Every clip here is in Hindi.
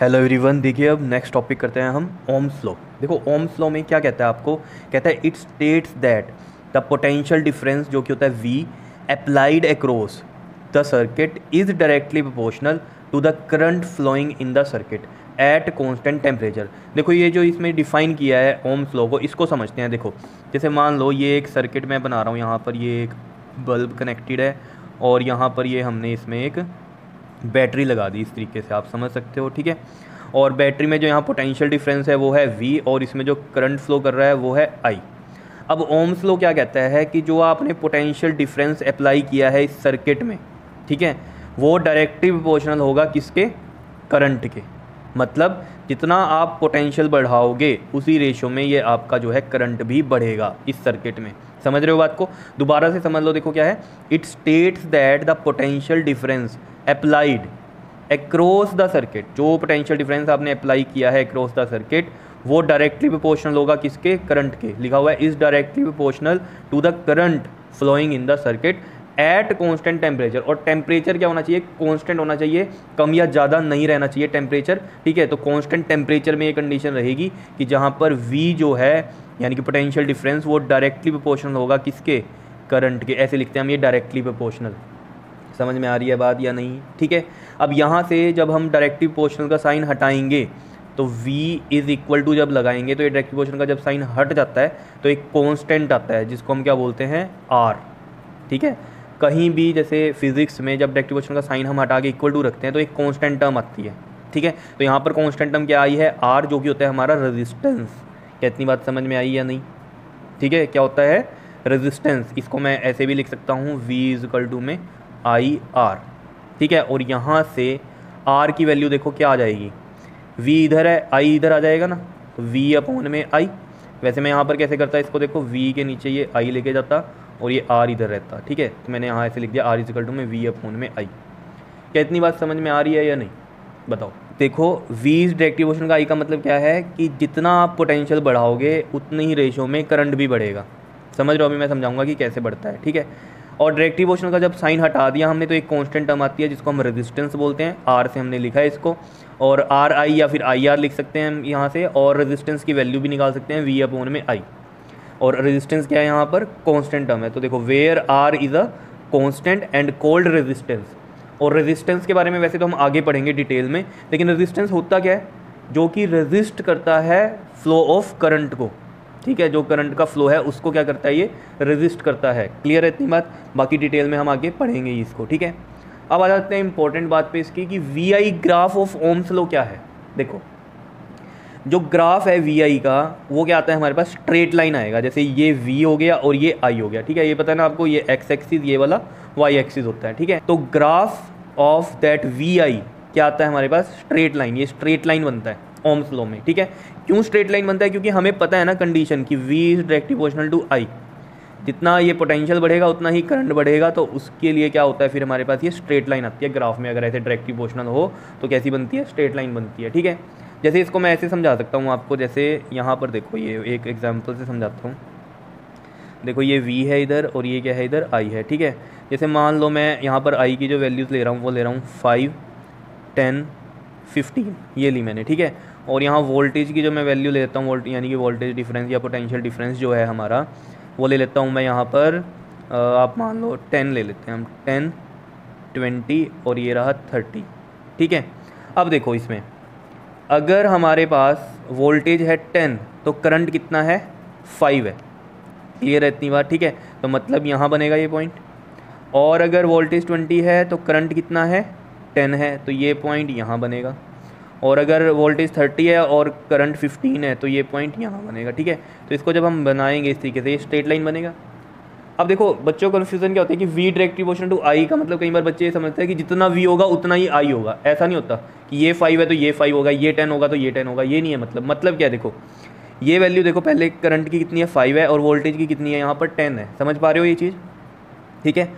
हेलो एवरीवन देखिए अब नेक्स्ट टॉपिक करते हैं हम ओम्स लॉ देखो ओम्स लॉ में क्या कहता है आपको? कहता है it states that the potential difference जो कि होता है V applied across the circuit is directly proportional to the current flowing in the circuit at constant temperature देखो, ये जो इसमें डिफाइन किया है ओम्स लॉ को, इसको समझते हैं। देखो, जैसे मान लो, ये एक सर्किट मैं बना रहा हूँ, यहाँ पर ये एक बल्ब कनेक्टेड है और यहाँ पर ये हमने इसमें एक बैटरी लगा दी इस तरीके से, आप समझ सकते हो, ठीक है? और बैटरी में जो यहाँ पोटेंशियल डिफरेंस है वो है वी और इसमें जो करंट फ्लो कर रहा है वो है आई अब ओम्स लो क्या कहता है कि जो आपने पोटेंशियल डिफरेंस अप्लाई किया है इस सर्किट में, ठीक है? वो डायरेक्टली प्रोपोर्शनल होगा किसके? करंट के। मतलब जितना आप पोटेंशियल बढ़ाओगे उसी रेशो में ये आपका जो है करंट भी बढ़ेगा इस सर्किट में। समझ रहे हो बात को? दोबारा से समझ लो, देखो क्या है? It states that the potential difference applied across the circuit जो पोटेंशियल डिफरेंस आपने अप्लाई किया है अक्रॉस द सर्किट वो डायरेक्टली प्रोपोर्शनल होगा किसके? करंट के। लिखा हुआ है is directly proportional to the current flowing in the circuit at constant temperature और टेम्परेचर क्या होना चाहिए? कॉन्स्टेंट होना चाहिए। कम या ज़्यादा नहीं रहना चाहिए टेम्परेचर ठीक है? तो कॉन्स्टेंट टेम्परेचर में ये कंडीशन रहेगी कि जहाँ पर वी जो है यानी कि पोटेंशियल डिफरेंस वो डायरेक्टली प्रोपोर्शनल होगा किसके? करंट के। ऐसे लिखते हैं हम ये डायरेक्टली प्रोपोर्शनल समझ में आ रही है बात या नहीं? ठीक है? अब यहाँ से जब हम डायरेक्टली पोर्शनल का साइन हटाएँगे तो v इज़ इक्वल टू जब लगाएँगे तो ये डायरेक्टिव पोर्शन का जब साइन हट जाता है तो एक कॉन्स्टेंट आता है, जिसको हम क्या बोलते हैं? R ठीक है? कहीं भी जैसे फिजिक्स में जब डायरेक्टिव पोर्शन का साइन हम हटा के इक्वल टू रखते हैं तो एक कॉन्स्टेंट टर्म आती है। ठीक है? तो यहाँ पर कॉन्स्टेंट टर्म क्या आई है? आर जो कि होता है हमारा रेजिस्टेंस क्या इतनी बात समझ में आई या नहीं। ठीक है, क्या होता है? रेजिस्टेंस इसको मैं ऐसे भी लिख सकता हूँ वी इज़ इक्वल टू में आई आर ठीक है, और यहाँ से आर की वैल्यू देखो क्या आ जाएगी। वी इधर है आई इधर आ जाएगा ना? तो वी अपॉन में आई वैसे मैं यहाँ पर कैसे करता, इसको देखो वी के नीचे ये आई लेके जाता और ये आर इधर रहता। ठीक है तो मैंने यहाँ ऐसे लिख दिया आर इजिकल टू में वी अपॉन में आई क्या इतनी बात समझ में आ रही है या नहीं? बताओ। देखो वीज डायरेक्टिव का आई का मतलब क्या है कि जितना आप पोटेंशियल बढ़ाओगे, उतनी ही रेशो में करंट भी बढ़ेगा। समझ रहे हो अभी मैं समझाऊँगा कि कैसे बढ़ता है, ठीक है? और डायरेक्टिव का जब साइन हटा दिया, हमने तो एक कांस्टेंट टर्म आती है, जिसको हम रेजिस्टेंस बोलते हैं आर से हमने लिखा है इसको। और आर आई या फिर आई आर लिख सकते हैं हम यहाँ से, और रेजिस्टेंस की वैल्यू भी निकाल सकते हैं वी अपोन में आई और रेजिस्टेंस क्या है यहाँ पर? कॉन्स्टेंट टर्म है। तो देखो where R is a constant and called resistance और रेजिस्टेंस के बारे में वैसे तो हम आगे पढ़ेंगे डिटेल में, लेकिन रेजिस्टेंस होता क्या है? जो कि रेजिस्ट करता है फ्लो ऑफ़ करंट को, ठीक है? जो करंट का फ्लो है, उसको क्या करता है ये? रेजिस्ट करता है। क्लियर है इतनी बात? बाकी डिटेल में हम आगे पढ़ेंगे इसको, ठीक है? अब आ जाते हैं इंपॉर्टेंट बात पे इसकी कि V I graph of Ohm's law क्या है? देखो, जो ग्राफ है वी आई का, वो क्या आता है हमारे पास? स्ट्रेट लाइन आएगा, जैसे ये वी हो गया और ये आई हो गया, ठीक है? ये पता है ना आपको, ये एक्स एक्सिस ये वाला वाई एक्सिस होता है, ठीक है? तो graph of that V I क्या आता है हमारे पास? स्ट्रेट लाइन ये स्ट्रेट लाइन बनता है ओम्स लो में, ठीक है? क्यों स्ट्रेट लाइन बनता है? क्योंकि हमें पता है ना कंडीशन कि V is directly proportional to I जितना ये पोटेंशियल बढ़ेगा, उतना ही करंट बढ़ेगा तो उसके लिए क्या होता है? फिर हमारे पास ये स्ट्रेट लाइन आती है ग्राफ में, अगर ऐसे डायरेक्टली प्रोपोर्शनल हो तो कैसी बनती है? स्ट्रेट लाइन बनती है, ठीक है? जैसे इसको मैं ऐसे समझा सकता हूँ आपको, जैसे यहाँ पर देखो, ये एक एग्ज़ाम्पल से समझाता हूँ। देखो ये v है इधर और ये क्या है इधर? I है, ठीक है? जैसे मान लो मैं यहाँ पर i की जो वैल्यूज़ ले रहा हूँ, वो ले रहा हूँ फाइव टेन फिफ्टीन ये ली मैंने, ठीक है? और यहाँ वोल्टेज की जो मैं वैल्यू ले लेता हूँ वोल्ट यानी कि वोल्टेज डिफरेंस या पोटेंशियल डिफरेंस जो है हमारा, वो ले लेता हूँ मैं यहाँ पर आप मान लो टेन ले लेते हैं हम टेन ट्वेंटी और ये रहा थर्टी ठीक है? अब देखो इसमें, अगर हमारे पास वोल्टेज है टेन तो करंट कितना है? फाइव है। क्लियर है इतनी बात, ठीक है? तो मतलब यहाँ बनेगा ये पॉइंट और अगर वोल्टेज ट्वेंटी है तो करंट कितना है? टेन है तो ये पॉइंट यहाँ बनेगा। और अगर वोल्टेज थर्टी है और करंट फिफ्टीन है तो ये पॉइंट यहाँ बनेगा, ठीक है? तो इसको जब हम बनाएँगे इस तरीके से, ये स्ट्रेट लाइन बनेगा। अब देखो, बच्चों कन्फ्यूज़न क्या होता है कि वी डायरेक्ट डिवोशन टू आई का मतलब कई बार बच्चे ये समझते हैं कि जितना वी होगा, उतना ही आई होगा। ऐसा नहीं होता कि ये फाइव है तो ये फाइव होगा, ये टेन होगा तो ये टेन होगा, ये नहीं है मतलब। मतलब क्या देखो? ये वैल्यू देखो, पहले करंट की कितनी है? फाइव है और वोल्टेज की कितनी है? यहाँ पर टेन है। समझ पा रहे हो ये चीज़? ठीक है?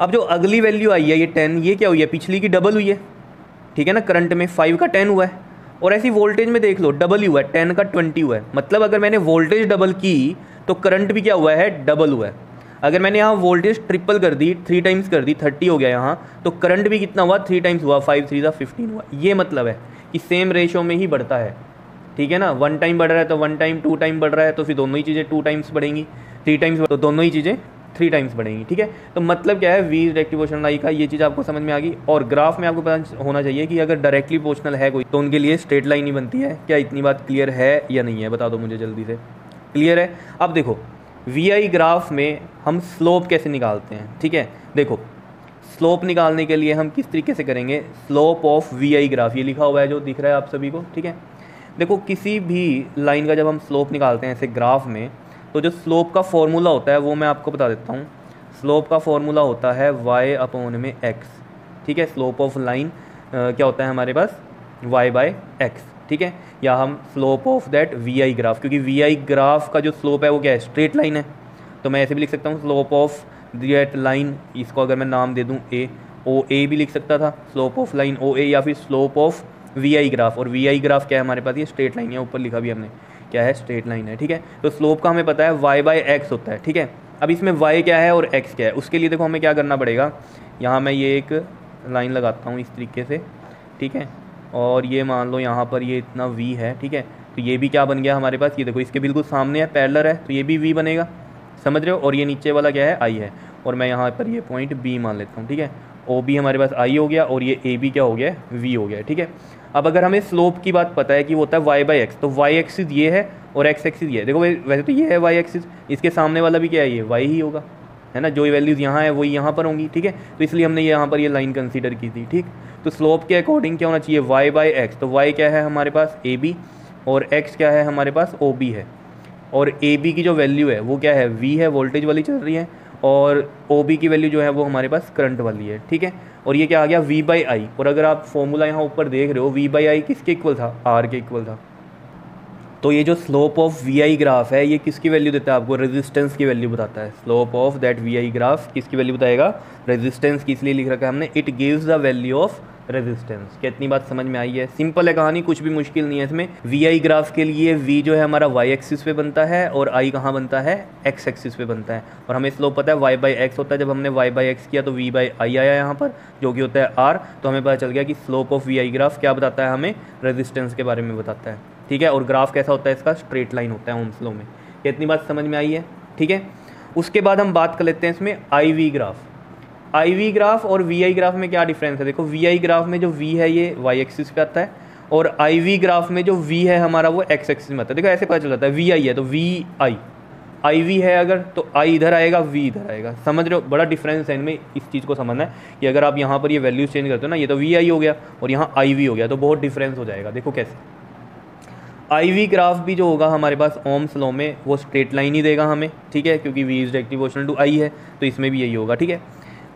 अब जो अगली वैल्यू आई है, ये टेन ये क्या हुई है? पिछली की डबल हुई है। ठीक है ना? करंट में फाइव का टेन हुआ है। और ऐसी वोल्टेज में देख लो डबल हुआ है। टेन का ट्वेंटी हुआ है। मतलब अगर मैंने वोल्टेज डबल की तो करंट भी क्या हुआ है? डबल हुआ है। अगर मैंने यहाँ वोल्टेज ट्रिपल कर दी थ्री टाइम्स कर दी थर्टी हो गया यहाँ तो करंट भी कितना हुआ? थ्री टाइम्स हुआ। फाइव थ्री ज़ा फिफ्टीन हुआ। ये मतलब है कि सेम रेशो में ही बढ़ता है। ठीक है ना? वन टाइम बढ़ रहा है तो वन टाइम टू टाइम बढ़ रहा है तो फिर दोनों ही चीज़ें टू टाइम्स बढ़ेंगी। थ्री टाइम्स तो दोनों ही चीज़ें थ्री टाइम्स बढ़ेंगी, ठीक है? तो मतलब क्या है? वी रेक्टिवेशन लाई का ये चीज़ आपको समझ में आ गई। और ग्राफ में आपको पता होना चाहिए कि अगर डायरेक्टली पोर्शनल है कोई तो उनके लिए स्ट्रेट लाइन ही बनती है। क्या इतनी बात क्लियर है या नहीं है? बता दो मुझे जल्दी से। क्लियर है? अब देखो वी आई ग्राफ में हम स्लोप कैसे निकालते हैं, ठीक है? देखो स्लोप निकालने के लिए हम किस तरीके से करेंगे? Slope of V I graph ये लिखा हुआ है जो दिख रहा है आप सभी को, ठीक है? देखो, किसी भी लाइन का जब हम स्लोप निकालते हैं ऐसे ग्राफ में तो जो स्लोप का फॉर्मूला होता है, वो मैं आपको बता देता हूँ। स्लोप का फॉर्मूला होता है वाई अपॉन में एक्स ठीक है? स्लोप ऑफ़ लाइन क्या होता है हमारे पास? वाई बाय एक्स ठीक है? या हम slope of that V I graph क्योंकि वी आई ग्राफ का जो स्लोप है, वो क्या है? स्ट्रेट लाइन है। तो मैं ऐसे भी लिख सकता हूँ स्लोप ऑफ़ दैट लाइन इसको अगर मैं नाम दे दूँ ए ओ ए भी लिख सकता था। Slope of line O A या फिर slope of V I graph और वी आई ग्राफ क्या है हमारे पास? ये स्ट्रेट लाइन है, ऊपर लिखा भी हमने। क्या है? स्ट्रेट लाइन है, ठीक है? तो स्लोप का हमें पता है वाई बाई एक्स होता है, ठीक है? अब इसमें वाई क्या है और एक्स क्या है? उसके लिए देखो हमें क्या करना पड़ेगा? यहाँ मैं ये एक लाइन लगाता हूँ इस तरीके से, ठीक है? और ये मान लो यहाँ पर ये इतना वी है, ठीक है? तो ये भी क्या बन गया हमारे पास? ये देखो, इसके बिल्कुल सामने है पैरलर है तो ये भी वी बनेगा, समझ रहे हो? और ये नीचे वाला क्या है? आई है। और मैं यहाँ पर ये पॉइंट बी मान लेता हूँ, ठीक है? ओ बी हमारे पास आई हो गया और ये ए बी क्या हो गया? वी हो गया, ठीक है? अब अगर हमें स्लोप की बात पता है कि वो होता है वाई बाई एक्स तो वाई एक्सिस ये है और एक्स एक्सिस ये है। देखो वैसे तो ये है वाई एक्सिस इसके सामने वाला भी क्या है? ये वाई ही होगा, है ना? जो वैल्यूज़ यहाँ है, वही यहाँ पर होंगी, ठीक है? तो इसलिए हमने यहाँ पर ये लाइन कंसीडर की थी, ठीक? तो स्लोप के अकॉर्डिंग क्या होना चाहिए? वाई बाई एक्स तो वाई क्या है हमारे पास? ए बी और एक्स क्या है हमारे पास? ओ बी है। और ए बी की जो वैल्यू है, वो क्या है? वी है वोल्टेज वाली चल रही है और ओ बी की वैल्यू जो है वो हमारे पास करंट वाली है, ठीक है? और ये क्या आ गया? वी बाई आई और अगर आप फॉर्मूला यहाँ ऊपर देख रहे हो वी बाई आई किसके इक्वल था? आर के इक्वल था। तो ये जो slope of V I graph है, ये किसकी वैल्यू देता है आपको? रेजिस्टेंस की वैल्यू बताता है। Slope of that V I graph किसकी वैल्यू बताएगा? रेजिस्टेंस की इसलिए लिख रखा है हमने। It gives the value of resistance क्या इतनी बात समझ में आई है? सिंपल है कहानी, कुछ भी मुश्किल नहीं है इसमें। वी आई ग्राफ के लिए वी जो है हमारा वाई एक्सिस पे बनता है और आई कहाँ बनता है? एक्स एक्सिस पे बनता है। और हमें स्लोप पता है वाई बाई एक्स होता है। जब हमने वाई बाई एक्स किया तो वी बाई आई आया यहाँ पर, जो कि होता है आर तो हमें पता चल गया कि slope of V I graph क्या बताता है हमें? रेजिस्टेंस के बारे में बताता है। ठीक है? और ग्राफ कैसा होता है इसका? स्ट्रेट लाइन होता है ओम स्लो में। इतनी बात समझ में आई है? ठीक है? उसके बाद हम बात कर लेते हैं इसमें I V graph I V graph और वी आई ग्राफ में क्या डिफरेंस है? देखो वी आई ग्राफ में जो वी है, ये वाई एक्सिस पे आता है और आई वी ग्राफ में जो वी है हमारा, वो एक्स एक्सिस में आता है। देखो, ऐसे पता चल जाता है। वी आई है तो वी आई आई वी है अगर तो आई इधर आएगा वी इधर आएगा। समझ रहे हो? बड़ा डिफरेंस है इनमें। इस चीज़ को समझना है कि अगर आप यहाँ पर ये वैल्यूज़ चेंज करते हो ना, ये तो वी आई हो गया और यहाँ आई वी हो गया तो बहुत डिफरेंस हो जाएगा। देखो कैसे। आई वी ग्राफ भी जो होगा हमारे पास ओम स्लो में, वो स्ट्रेट लाइन ही देगा हमें, ठीक है? क्योंकि V is directive to I है तो इसमें भी यही होगा, ठीक है?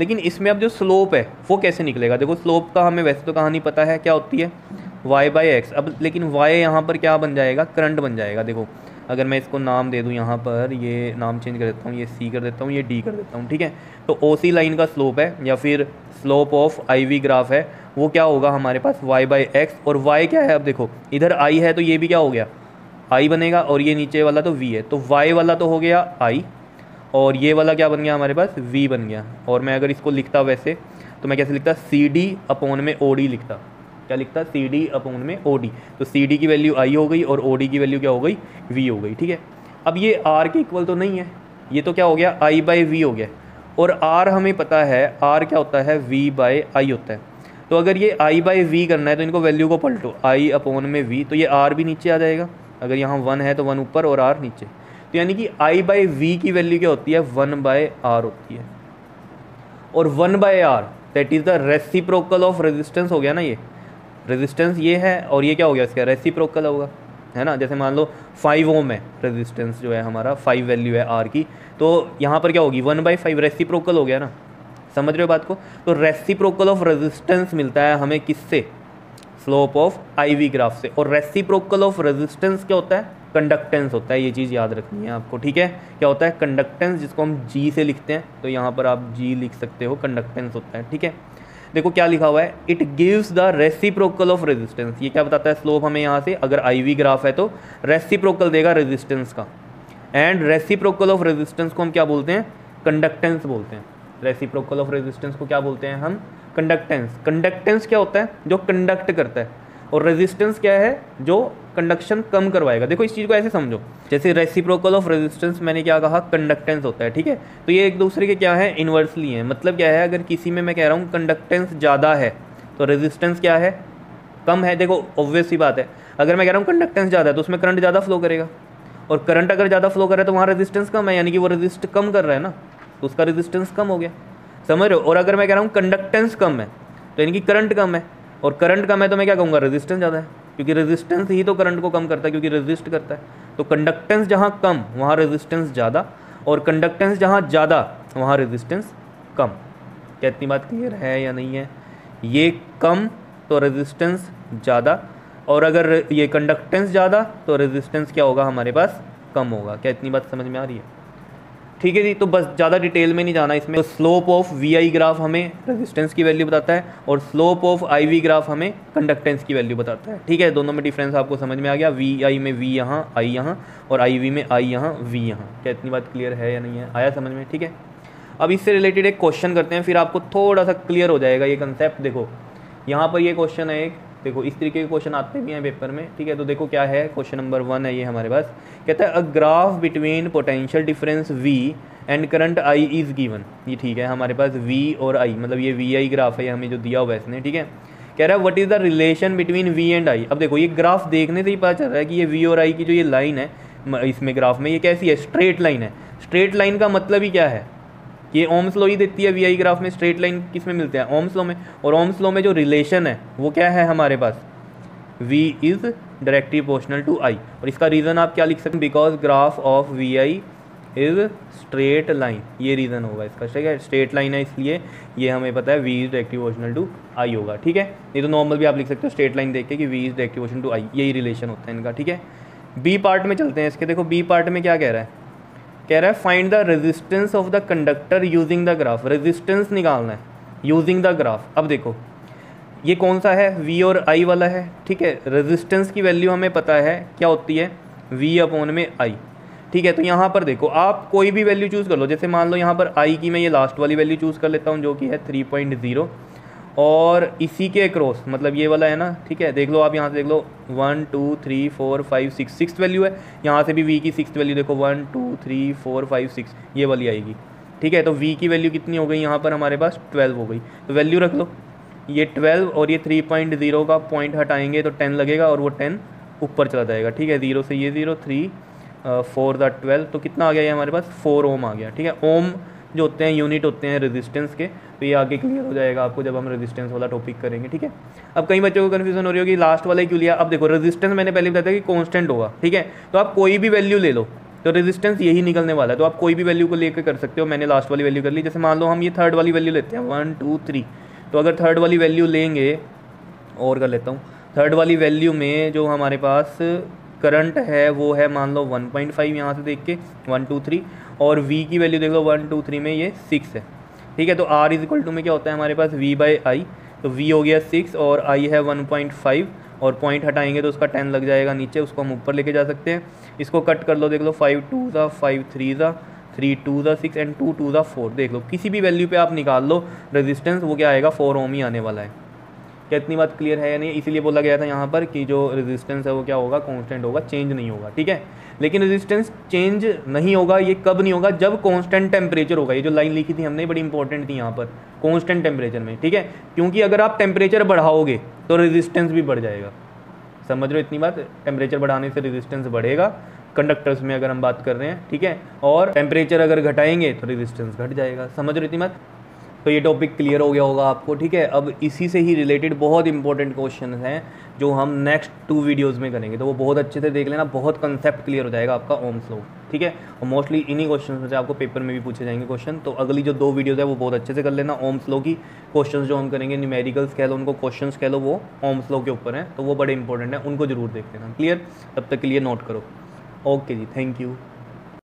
लेकिन इसमें अब जो स्लोप है, वो कैसे निकलेगा? देखो स्लोप का हमें वैसे तो कहानी पता है, क्या होती है? वाई बाई एक्स अब लेकिन वाई यहाँ पर क्या बन जाएगा? करंट बन जाएगा, देखो। अगर मैं इसको नाम दे दूँ यहाँ पर, ये नाम चेंज कर देता हूँ, ये सी कर देता हूँ, ये डी कर देता हूँ, ठीक है? तो ओ सी लाइन का स्लोप है, या फिर slope of I V graph है, वो क्या होगा हमारे पास? वाई बाई एक्स और वाई क्या है? अब देखो, इधर आई है तो ये भी क्या हो गया? आई बनेगा, और ये नीचे वाला तो वी है तो वाई वाला तो हो गया आई और ये वाला क्या बन गया हमारे पास? वी बन गया, और मैं अगर इसको लिखता वैसे तो मैं कैसे लिखता? सी डी अपोन में ओ डी लिखता। क्या लिखता है? सी डी अपोन में ओ डी तो सी डी की वैल्यू आई हो गई और ओ डी की वैल्यू क्या हो गई? वी हो गई, ठीक है? अब ये आर के इक्वल तो नहीं है। ये तो क्या हो गया? आई बाई वी हो गया। और आर हमें पता है आर क्या होता है? वी बाई आई होता है। तो अगर ये आई बाई वी करना है तो इनको वैल्यू को पलटो। आई अपोन में वी तो ये आर भी नीचे आ जाएगा। अगर यहाँ वन है तो वन ऊपर और आर नीचे। तो यानी कि आई बाई वी की वैल्यू क्या होती है? वन बाय आर होती है। और one by R that is the reciprocal of resistance हो गया ना ये? रेजिस्टेंस ये है और ये क्या हो गया इसका? रेसिप्रोकल होगा, है ना? जैसे मान लो फाइव ओम है रेजिस्टेंस जो है हमारा फाइव वैल्यू है आर की तो यहाँ पर क्या होगी? वन बाई फाइव रेसिप्रोकल हो गया ना? समझ रहे हो बात को? तो रेसिप्रोकल ऑफ़ रेजिस्टेंस मिलता है हमें किससे? Slope of I V graph से। और रेसिप्रोकल ऑफ़ रेजिस्टेंस क्या होता है? कंडक्टेंस होता है। ये चीज़ याद रखनी है आपको, ठीक है? क्या होता है? कंडक्टेंस जिसको हम जी से लिखते हैं तो यहाँ पर आप जी लिख सकते हो कंडक्टेंस होता है, ठीक है? देखो क्या लिखा हुआ है? It gives the reciprocal of resistance ये क्या बताता है स्लोप हमें यहाँ से? अगर आई वी ग्राफ है तो रेसिप्रोकल देगा रेजिस्टेंस का. एंड रेसिप्रोकल ऑफ़ रेजिस्टेंस को हम क्या बोलते हैं? कंडक्टेंस बोलते हैं. रेसिप्रोकल ऑफ़ रेजिस्टेंस को क्या बोलते हैं हम? कंडक्टेंस कंडक्टेंस क्या होता है? जो कंडक्ट करता है. और रेजिस्टेंस क्या है? जो कंडक्शन कम करवाएगा। देखो, इस चीज़ को ऐसे समझो। जैसे रेसिप्रोकल ऑफ़ रेजिस्टेंस मैंने क्या कहा? कंडक्टेंस होता है, ठीक है? तो ये एक दूसरे के क्या है? इन्वर्सली है। मतलब क्या है? अगर किसी में मैं कह रहा हूँ कंडक्टेंस ज़्यादा है तो रेजिस्टेंस क्या है? कम है। देखो ऑब्वियस सी बात है। अगर मैं कह रहा हूँ कंडक्टेंस ज़्यादा है तो उसमें करंट ज़्यादा फ्लो करेगा। और करंट अगर ज़्यादा फ्लो कर रहा है तो वहाँ रेजिस्टेंस कम है, यानी कि वो रेजिस्ट कम कर रहा है ना? तो उसका रेजिस्टेंस कम हो गया। समझ रहे हो? और अगर मैं कह रहा हूँ कंडक्टेंस कम है तो यानी कि करंट कम है और करंट कम है तो मैं क्या कहूँगा? रेजिस्टेंस ज़्यादा है। क्योंकि रेजिस्टेंस ही तो करंट को कम करता है, क्योंकि रेजिस्ट करता है। तो कंडक्टेंस जहाँ कम, वहाँ रेजिस्टेंस ज़्यादा। और कंडक्टेंस जहाँ ज़्यादा, वहाँ रेजिस्टेंस कम। क्या इतनी बात क्लियर है या नहीं है? ये कम तो रेजिस्टेंस ज़्यादा। और अगर ये कंडक्टेंस ज़्यादा तो रेजिस्टेंस क्या होगा? हमारे पास कम होगा। क्या इतनी बात समझ में आ रही है? ठीक है जी तो बस ज़्यादा डिटेल में नहीं जाना इसमें। तो slope of V I graph हमें रेजिस्टेंस की वैल्यू बताता है और slope of I V graph हमें कंडक्टेंस की वैल्यू बताता है। ठीक है, दोनों में डिफरेंस आपको समझ में आ गया। वी आई में वी यहाँ आई यहाँ और आई वी में आई यहाँ वी यहाँ। क्या इतनी बात क्लियर है या नहीं है? आया समझ में? ठीक है। अब इससे रिलेटेड एक क्वेश्चन करते हैं, फिर आपको थोड़ा सा क्लियर हो जाएगा ये कंसेप्ट देखो, यहाँ पर ये क्वेश्चन है एक देखो, इस तरीके के क्वेश्चन आते भी हैं पेपर में, ठीक है? तो देखो क्या है? क्वेश्चन नंबर वन है ये हमारे पास। कहता है a graph between potential difference V and current I is given ये ठीक है, हमारे पास वी और आई मतलब ये वी आई ग्राफ है हमें जो दिया हुआ है इसने, ठीक है? कह रहा है what is the relation between V and I अब देखो, ये ग्राफ देखने से ही पता चल रहा है कि ये वी और आई की जो ये लाइन है इसमें ग्राफ में ये कैसी है? स्ट्रेट लाइन है। स्ट्रेट लाइन का मतलब ही क्या है? ये ओम्स लो ही देती है वी आई ग्राफ में स्ट्रेट लाइन किसमें मिलते हैं? ओम्स लो में। और ओम्स लो में जो रिलेशन है, वो क्या है हमारे पास? v is directly proportional to i. और इसका रीज़न आप क्या लिख सकते हैं? Because graph of V I is straight line ये रीज़न होगा इसका, ठीक है? स्ट्रेट लाइन है इसलिए ये हमें पता है V is directly proportional to I होगा, ठीक है? ये तो नॉर्मल भी आप लिख सकते हो स्ट्रेट लाइन देख के कि V is directly proportional to I यही रिलेशन होता है इनका, ठीक है? बी पार्ट में चलते हैं इसके। देखो बी पार्ट में क्या कह रहा है? कह रहा है find the resistance of the conductor using the graph resistance निकालना है यूजिंग द ग्राफ अब देखो, ये कौन सा है? वी और आई वाला है, ठीक है? रेजिस्टेंस की वैल्यू हमें पता है, क्या होती है? वी अपॉन में आई ठीक है तो यहाँ पर देखो, आप कोई भी वैल्यू चूज़ कर लो, जैसे मान लो यहाँ पर आई की मैं ये लास्ट वाली वैल्यू चूज़ कर लेता हूँ, जो कि है थ्री पॉइंट ज़ीरो और इसी के क्रॉस मतलब ये वाला है ना, ठीक है, देख लो आप यहाँ से देख लो one two three four five six six value है। यहाँ से भी वी की सिक्स वैल्यू देखो one two three four five six ये वाली आएगी, ठीक है? तो वी की वैल्यू कितनी हो गई यहाँ पर हमारे पास? ट्वेल्व हो गई। तो वैल्यू रख लो, ये ट्वेल्व और ये थ्री पॉइंट ज़ीरो का पॉइंट हटाएँगे तो टेन लगेगा और वो टेन ऊपर चला जाएगा, ठीक है? ज़ीरो से ये zero three four the twelve तो कितना आ गया ये हमारे पास? फोर ओम आ गया, ठीक है? ओम जो होते हैं यूनिट होते हैं रेजिस्टेंस के तो ये आगे क्लियर हो जाएगा आपको जब हम रेजिस्टेंस वाला टॉपिक करेंगे, ठीक है? अब कई बच्चों को कन्फ्यूज़न हो रही होगी लास्ट वाला क्यों लिया? अब देखो रेजिस्टेंस मैंने पहले बताया था कि कॉन्स्टेंट होगा, ठीक है? तो आप कोई भी वैल्यू ले लो तो रेजिस्टेंस यही निकलने वाला है। तो आप कोई भी वैल्यू को लेकर कर सकते हो, मैंने लास्ट वाली वैल्यू कर ली। जैसे मान लो हम ये थर्ड वाली वैल्यू लेते हैं वन टू थ्री तो अगर थर्ड वाली वैल्यू लेंगे, और कर लेता हूँ। थर्ड वाली वैल्यू में जो हमारे पास करंट है, वो है मान लो 1.5 पॉइंट फाइव यहाँ से देख के वन टू थ्री, और v की वैल्यू देख लो, वन टू थ्री में ये सिक्स है। ठीक है तो r इज़ इक्वल टू में क्या होता है हमारे पास? V बाई आई तो v हो गया सिक्स और i है वन पॉइंट फाइव, और पॉइंट हटाएँगे तो उसका टेन लग जाएगा नीचे, उसको हम ऊपर लेके जा सकते हैं। इसको कट कर लो, देख लो फाइव टू ज़ा फाइव थ्री ज़ा थ्री टू ज़ा सिक्स एंड टू टू ज़ा फोर देख लो। किसी भी वैल्यू पे आप निकाल लो रेजिस्टेंस वो क्या आएगा? फोर ओम ही आने वाला है। क्या इतनी बात क्लियर है या नहीं? इसीलिए बोला गया था यहाँ पर कि जो रेजिस्टेंस है वो क्या होगा? कांस्टेंट होगा चेंज नहीं होगा, ठीक है? लेकिन रेजिस्टेंस चेंज नहीं होगा, ये कब नहीं होगा? जब कांस्टेंट टेम्परेचर होगा। ये जो लाइन लिखी थी हमने, बड़ी इंपॉर्टेंट थी यहाँ पर कांस्टेंट टेम्परेचर में, ठीक है? क्योंकि अगर आप टेम्परेचर बढ़ाओगे तो रेजिस्टेंस भी बढ़ जाएगा। समझ रहे हो इतनी बात? टेम्परेचर बढ़ाने से रेजिस्टेंस बढ़ेगा कंडक्टर्स में अगर हम बात कर रहे हैं, ठीक है? और टेम्परेचर अगर घटाएँगे तो रेजिस्टेंस घट जाएगा। समझ रहे हो इतनी बात? तो ये टॉपिक क्लियर हो गया होगा आपको, ठीक है? अब इसी से ही रिलेटेड बहुत इंपॉर्टेंट क्वेश्चन हैं जो हम नेक्स्ट टू वीडियोज़ में करेंगे। तो वो बहुत अच्छे से देख लेना, बहुत कंसेप्ट क्लियर हो जाएगा आपका ओम स्लो ठीक है? और मोस्टली इन्हीं क्वेश्चन में से आपको पेपर में भी पूछे जाएँगे क्वेश्चन तो अगली जो दो वीडियोज़ है वो बहुत अच्छे से कर लेना ओम स्लो की। क्वेश्चन जो हम करेंगे न्यूमेरिकल्स कह लो, उनको क्वेश्चन कह लो, वो ओम स्लो के ऊपर हैं। तो वो बड़े इंपॉर्टेंट हैं, उनको ज़रूर देख लेना क्लियर तब तक के लिए नोट करो। Okay ji thank you